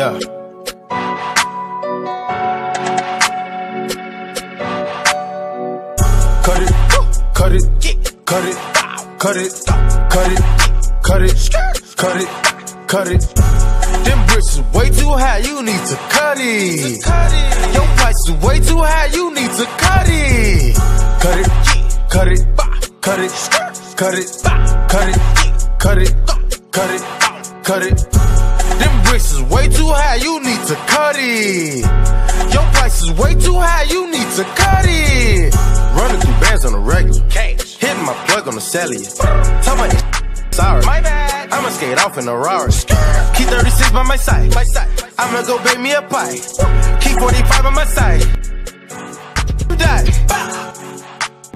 Yeah. Cut it, cut it, cut it, cut it, cut it, cut it, cut it, cut it. Them bricks is way too high, you need to cut it. Your price is way too high, you need to cut it. Cut it, cut it, cut it, cut it, cut it, cut it, cut it, cut it. Them bricks is way too high, you need to cut it. Your price is way too high, you need to cut it. Running through bands on the regular. Hitting my plug on the cellular. Tell my sorry. My bad. I'ma skate off in a Rari. Keep 36 by my side. My side. I'ma go bake me a pie. Keep 45 on my side. Die.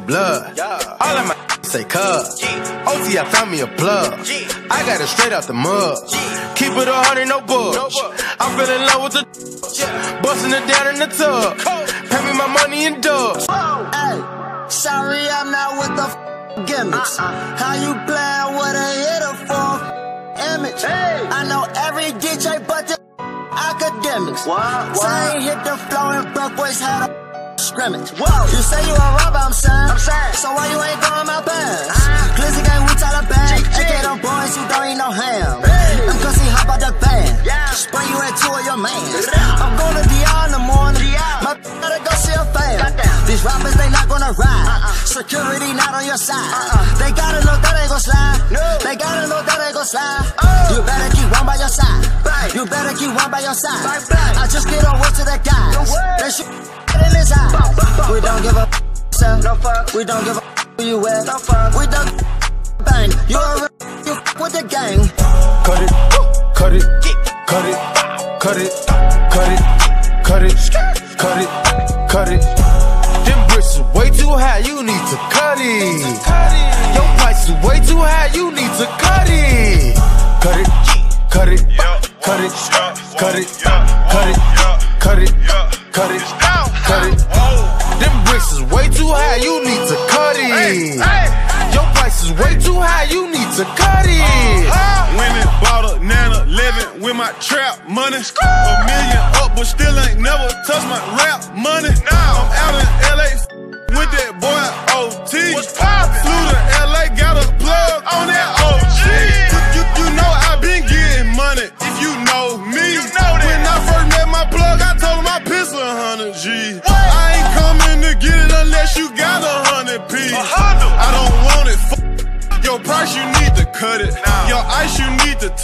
Blood. All of my say cuz. OT, I found me a plug. I got it straight out the mud. Keep it a hundred, no bugs. I'm feeling love with the busting it down in the tub. Pay me my money in dubs. Hey, sorry I'm not with the gimmicks. How you playing with a hitter for image? I know every DJ but the academics. So I ain't hit the floor and broke boys had a scrimmage. Whoa, you say you a robber, I'm saying. I'm saying. So why you ain't throwing my bands? Ah. Glizzy gang, we Taliban. AK don't Security not on your side. Uh-uh. They gotta know that ain't gon' slide. No. They gotta know that ain't gon' slide. Oh. You better keep one by your side. Bang. You better keep one by your side. Bang, bang. I just get on work to. No way. They shoot in his eyes. Bop, bop, bop, we don't give a sir. No fuck. We don't give a who you with. No fuck. We don't bang. You a real you with the gang. Cut it, cut it, cut it, cut it, cut it, cut it, cut it, cut it. Them bricks is way too high, you need to cut it. Your price is way too high, you need to cut it. Cut it, cut it, cut it, cut it, cut it, cut it, cut it, cut it. Them bricks is way too high, you need to cut it. Your price is way too high, you need to cut it. Winning, bought a nana, living with my trap money. A million up, but still ain't never touched my rap money. Now I'm out in LA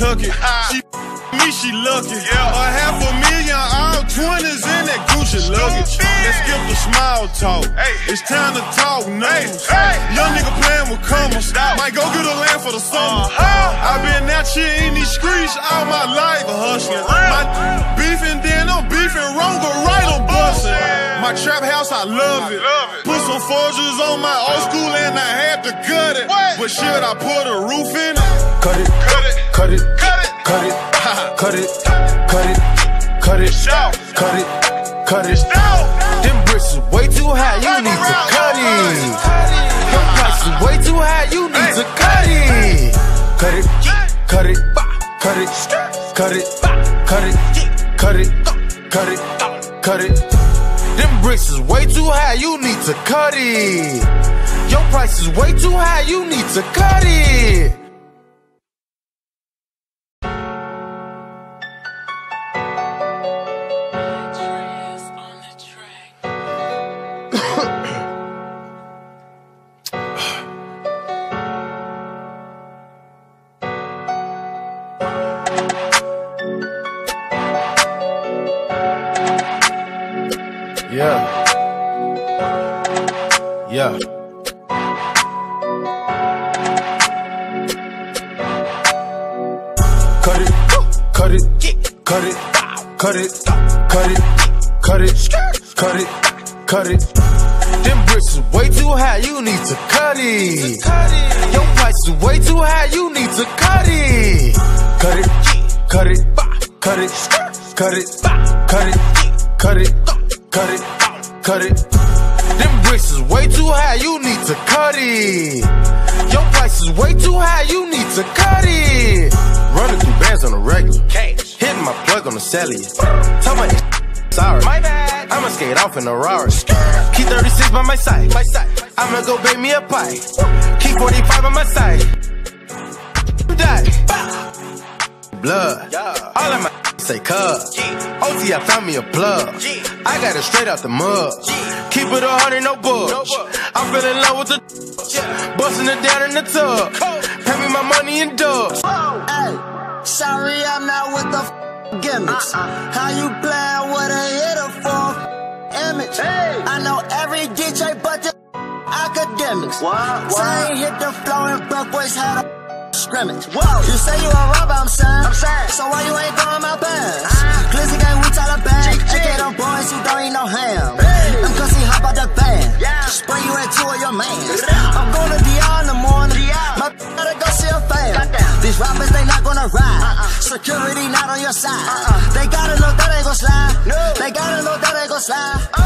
tuck it. Ah. She me, she lucky. Yeah. A half a million, all twenties in that Gucci luggage. Let's skip the small talk. Hey. It's time to talk numbers. hey. Young nigga playing with commas. Stop. Might go get a land for the summer. Uh-huh. i been out here in these streets all my life hustling. My beefing, then I'm beefing wrong, but right I'm busting. My trap house, I love it. love it. Put some Forgis on my old school and I had to cut it. But should I put a roof in it? Cut it, Cut it. Cut it, Cut it. cut it, cut it, cut it, cut it, cut it, cut it. Them bricks is way too high, you need to cut it. Your price is way too high, you need to cut it. Cut it, cut it, cut it, cut it, cut it, cut it, cut it, cut it. Them bricks is way too high, you need to cut it. Your price is way too high, you need to cut it. Yeah. Yeah. Cut it, cut it, cut it, cut it, cut it, cut it, cut it, cut it. Them bricks is way too high, you need to cut it. Your price is way too high, you need to cut it. Cut it, cut it, cut it, cut it, cut it, cut it, cut it, cut it. Them bricks is way too high, you need to cut it. Your price is way too high, you need to cut it. Running through bands on a regular. Hitting my plug on the cellular. Tell my sorry. My bad. I'ma skate off in a Rari. Key 36 by my side. My side. I'ma go bake me a pie. Key 45 on my side. Die. Blood. All of my say cuz. OT, I found me a plug. I got it straight out the mud. Keep it a hundred, no bugs. I fell in love with the busting it down in the tub. Pay me my money in dubs. Hey, sorry I'm not with the f- gimmicks. How you playing with a hitter for image? I know every DJ but the academics. What? So I ain't hit the floor and broke boys had a scrimmage. Whoa. You say you a robber, I'm saying. I'm saying. So why you ain't throwing my pants? Uh, Glizzy gang, we Taliban. AK them boys who don't eat no ham. Hey. I'm cussy hop out the van. Yeah. Spray you at two of your mans. I'm going to DR in the morning. DR. My gotta go see a fan. These rappers, they not gonna ride. Uh-uh. Security not on your side. Uh-uh. They gotta know that ain't gon' slide. No. They gotta know that ain't gon' slide.